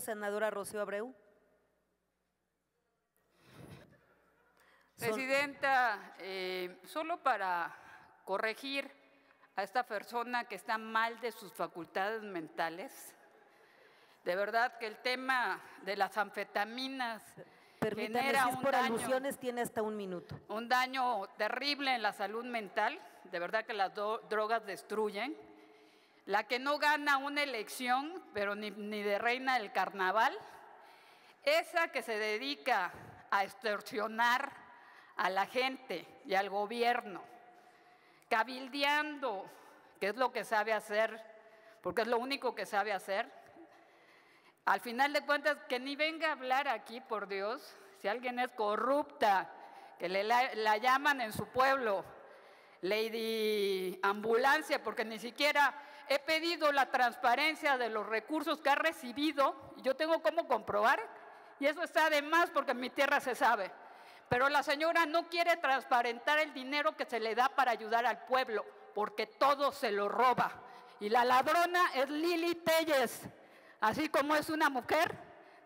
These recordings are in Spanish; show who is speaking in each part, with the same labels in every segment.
Speaker 1: Senadora Rocío Abreu.
Speaker 2: Presidenta, eh, solo para corregir a esta persona que está mal de sus facultades mentales, de verdad que el tema de las anfetaminas
Speaker 1: Permítame,
Speaker 2: genera
Speaker 1: si es
Speaker 2: un
Speaker 1: por
Speaker 2: daño,
Speaker 1: alusiones, tiene hasta un minuto.
Speaker 2: un daño terrible en la salud mental, de verdad que las drogas destruyen. La que no gana una elección, pero ni, de reina del carnaval, esa que se dedica a extorsionar a la gente y al gobierno, cabildeando, que es lo que sabe hacer, porque es lo único que sabe hacer. Al final de cuentas, que ni venga a hablar aquí, por Dios, si alguien es corrupta, que le la llaman en su pueblo Lady Ambulancia, porque ni siquiera he pedido la transparencia de los recursos que ha recibido, yo tengo cómo comprobar, y eso está de más porque en mi tierra se sabe. Pero la señora no quiere transparentar el dinero que se le da para ayudar al pueblo, porque todo se lo roba. Y la ladrona es Lili Telles, así como es una mujer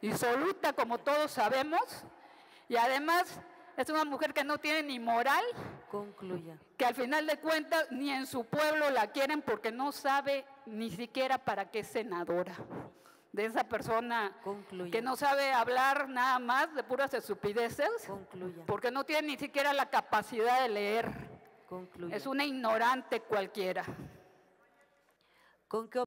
Speaker 2: disoluta, como todos sabemos, y además es una mujer que no tiene ni moral,
Speaker 1: Concluya.
Speaker 2: que al final de cuentas ni en su pueblo la quieren porque no sabe ni siquiera para qué es senadora. De esa persona
Speaker 1: Concluya.
Speaker 2: que no sabe hablar nada más de puras estupideces,
Speaker 1: Concluya.
Speaker 2: porque no tiene ni siquiera la capacidad de leer.
Speaker 1: Concluya.
Speaker 2: Es una ignorante cualquiera.
Speaker 1: ¿Con qué